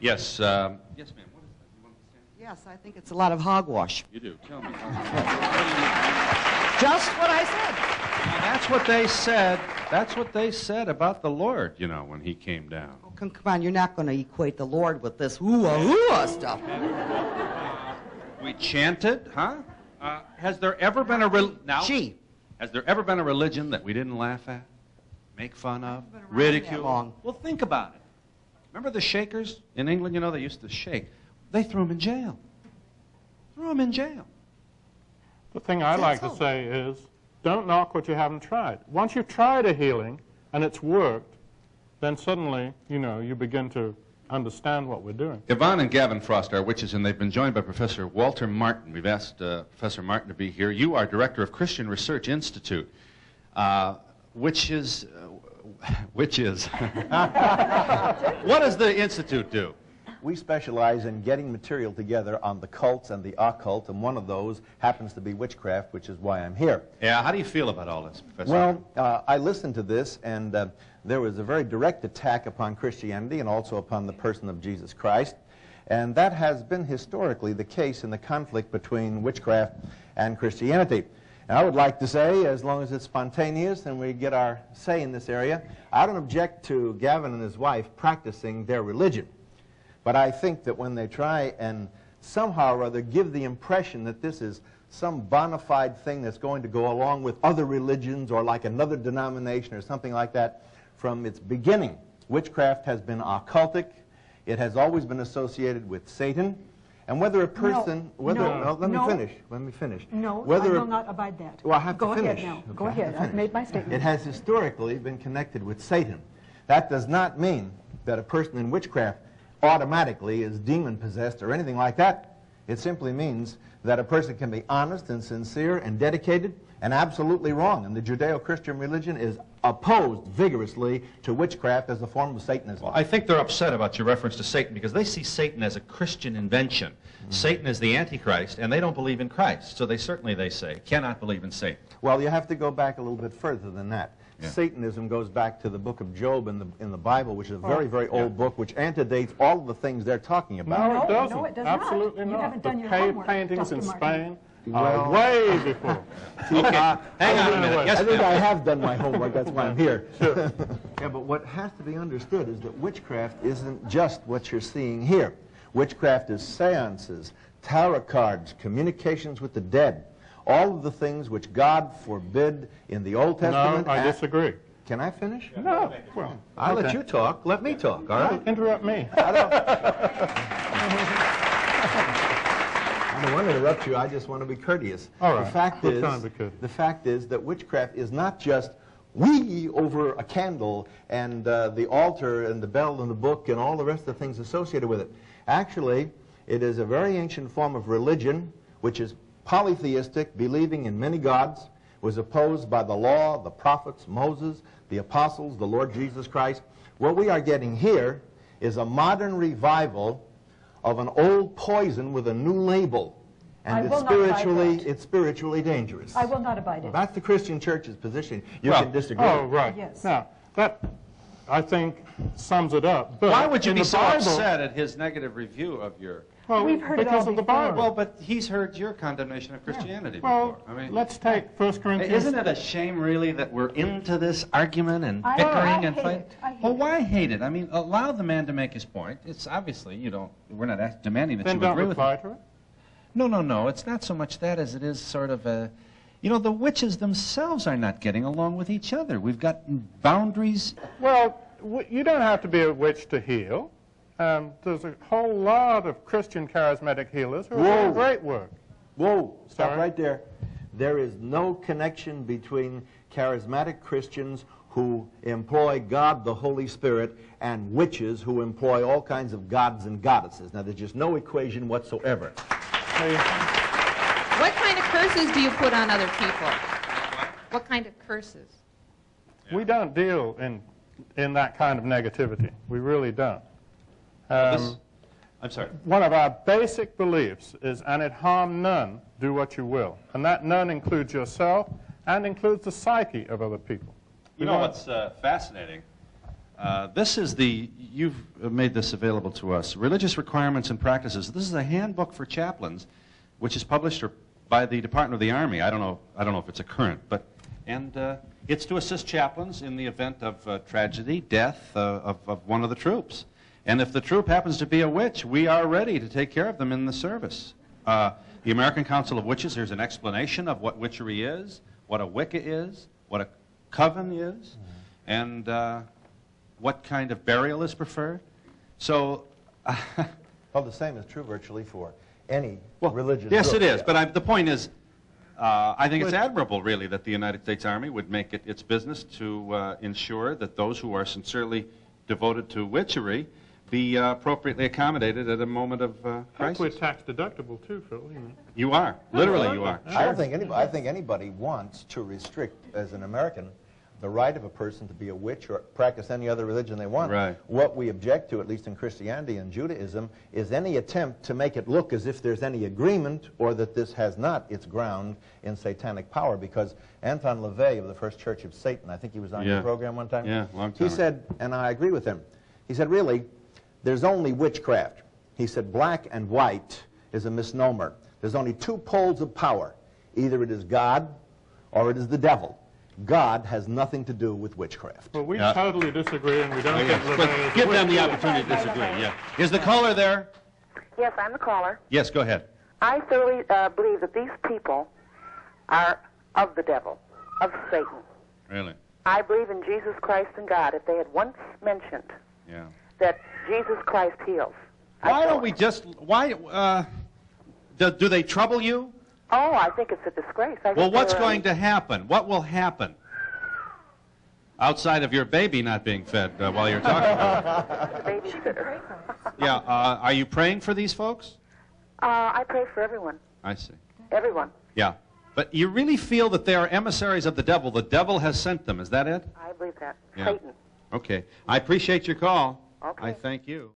Yes, um, yes, ma'am. What is that? You want to stand? Yes, I think it's a lot of hogwash. You do. Tell me. Just what I said. Now, that's what they said. That's what they said about the Lord, you know, when he came down. Oh, come, come on, you're not going to equate the Lord with this hoo-ah, hoo-ah stuff. We chanted, huh? Uh, has there ever been a rel- now? Gee. Has there ever been a religion that we didn't laugh at, make fun of, ridicule? Well, think about it. Remember the Shakers in England? You know they used to shake. They threw them in jail. Threw them in jail. The thing I like to so? say is, don't knock what you haven't tried. Once you've tried a healing and it's worked, then suddenly, you know, you begin to understand what we're doing. Yvonne and Gavin Frost are witches, and they've been joined by Professor Walter Martin. We've asked uh, Professor Martin to be here. You are director of Christian Research Institute, uh, which is, uh, which is. what does the institute do? We specialize in getting material together on the cults and the occult, and one of those happens to be witchcraft, which is why I'm here. Yeah, how do you feel about all this, Professor? Well, uh, I listened to this, and uh, there was a very direct attack upon Christianity and also upon the person of Jesus Christ. And that has been historically the case in the conflict between witchcraft and Christianity. I would like to say, as long as it's spontaneous and we get our say in this area, I don't object to Gavin and his wife practicing their religion. But I think that when they try and somehow or other give the impression that this is some bona fide thing that's going to go along with other religions or like another denomination or something like that, from its beginning, witchcraft has been occultic. It has always been associated with Satan. And whether a person, whether, no, no, let no. me finish, let me finish. No, whether I will not abide that. well, I have Go to ahead finish. now. Okay, Go ahead. I've made my statement. It has historically been connected with Satan. That does not mean that a person in witchcraft automatically is demon possessed or anything like that. It simply means that a person can be honest and sincere and dedicated and absolutely wrong. And the Judeo-Christian religion is opposed vigorously to witchcraft as a form of Satanism. Well, I think they're upset about your reference to Satan because they see Satan as a Christian invention. Mm-hmm. Satan is the Antichrist, and they don't believe in Christ. So they certainly, they say, cannot believe in Satan. Well, you have to go back a little bit further than that. Yeah. Satanism goes back to the book of Job in the, in the Bible, which is a oh. very, very old book, which antedates all of the things they're talking about. No, No, it doesn't. no, it does not. Absolutely You not. haven't the done your cave homework, paintings in Dr. Spain Well- are way before. Okay, uh, hang on a minute. Yes, I Yes, think I have done my homework, that's why I'm here. yeah, but what has to be understood is that witchcraft isn't just what you're seeing here. Witchcraft is seances, tarot cards, communications with the dead, all of the things which God forbid in the Old Testament. no, Testament. I disagree. Can I finish? No. Well, I'll let you talk. Let me talk, all right? Interrupt me. I don't want to interrupt you. I just want to be courteous. All The fact We're is, trying to be courteous. the fact is that witchcraft is not just we over a candle and uh, the altar and the bell and the book and all the rest of the things associated with it. Actually, it is a very ancient form of religion which is polytheistic, believing in many gods, was opposed by the law, the prophets, Moses, the apostles, the Lord Jesus Christ. What we are getting here is a modern revival of an old poison with a new label. I And it's will not abide spiritually, that. it's spiritually dangerous. I will not abide it. that's the Christian church's position. You Well, can disagree. Oh, right. Yes. Now, that, I think, sums it up. But Why would you be so Bible, upset at his negative review of your... Well, We've heard it because all of the. Bible. Well, but he's heard your condemnation of Christianity Well, before. I mean, let's take 1 Corinthians. Isn't it a shame, really, that we're into this argument and I- bickering I and hate fighting? it. I Well, it. why hate it? I mean, allow the man to make his point. It's obviously you don't. We're not ask, demanding that Then you don't agree with reply him. to it. No, no, no. It's not so much that as it is sort of a. You know, the witches themselves are not getting along with each other. We've got boundaries. Well, w- you don't have to be a witch to heal. Um, there's a whole lot of Christian charismatic healers who are doing great work. Whoa, stop Sorry? right there. There is no connection between charismatic Christians who employ God the Holy Spirit and witches who employ all kinds of gods and goddesses. Now, there's just no equation whatsoever. What kind of curses do you put on other people? What kind of curses? We don't deal in, in that kind of negativity. We really don't. Um, This- I'm sorry. one of our basic beliefs is, and it harm none, do what you will. And that none includes yourself and includes the psyche of other people. You know what's uh, fascinating? Uh, this is the, you've made this available to us, Religious Requirements and Practices. This is a handbook for chaplains, which is published by the Department of the Army. I don't know, I don't know if it's a current, but, and uh, it's to assist chaplains in the event of uh, tragedy, death uh, of, of one of the troops. And if the troop happens to be a witch, we are ready to take care of them in the service. Uh, the American Council of Witches, there's an explanation of what witchery is, what a Wicca is, what a coven is, and uh, what kind of burial is preferred. So, Well, the same is true virtually for any well, religious yes, group. it is. Yeah. But I, the point is, uh, I think it's admirable, really, that the United States Army would make it its business to uh, ensure that those who are sincerely devoted to witchery be uh, appropriately accommodated at a moment of uh, I think we're tax deductible too, Phil. You are, literally, you are. I don't think anybody, I think anybody wants to restrict, as an American, the right of a person to be a witch or practice any other religion they want. Right. What we object to, at least in Christianity and Judaism, is any attempt to make it look as if there's any agreement or that this has not its ground in satanic power. Because Anton LaVey of the First Church of Satan, I think he was on Yeah. your program one time. Yeah, long He time ago. said, and I agree with him, he said, really, there's only witchcraft. He said, black and white is a misnomer. There's only two poles of power. Either it is God or it is the devil. God has nothing to do with witchcraft. Well, we Yeah. totally disagree, and we don't Oh, yes. LaVey But is a give them the opportunity to disagree. Yeah. Is the caller there? Yes, I'm the caller. Yes, go ahead. I thoroughly uh, believe that these people are of the devil, of Satan. Really? I believe in Jesus Christ and God. If they had once mentioned Yeah. That Jesus Christ heals. I'd Why don't we just? Why? Uh, do, do they trouble you? Oh, I think it's a disgrace. I Well, what's going um, to happen? What will happen? Outside of your baby not being fed uh, while you're talking to The babysitter. Yeah, uh, are you praying for these folks? Uh, I pray for everyone. I see. Everyone. Yeah. But you really feel that they are emissaries of the devil. The devil has sent them. Is that it? I believe that. Yeah. Satan. Okay. I appreciate your call. Okay. I thank you.